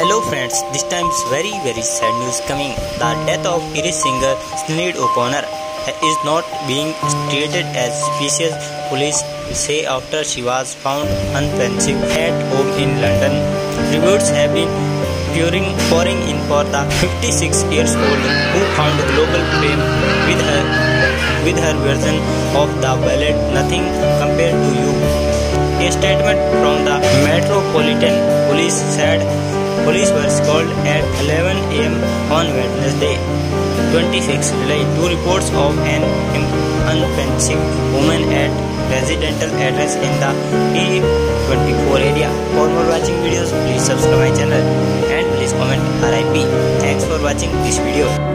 Hello friends, this time is very very sad news coming. The death of Irish singer Sinead O'Connor is not being treated as suspicious. Police say after she was found unconscious at home in London. Reports have been pouring, pouring in for the 56 years old who found global fame with her with her version of the ballad Nothing Compared to You. A statement from the Metropolitan Police said Police were called at 11 am on Wednesday, 26 July, to reports of an unconscious woman at residential address in the E24 area. For more watching videos, please subscribe my channel and please comment RIP. Thanks for watching this video.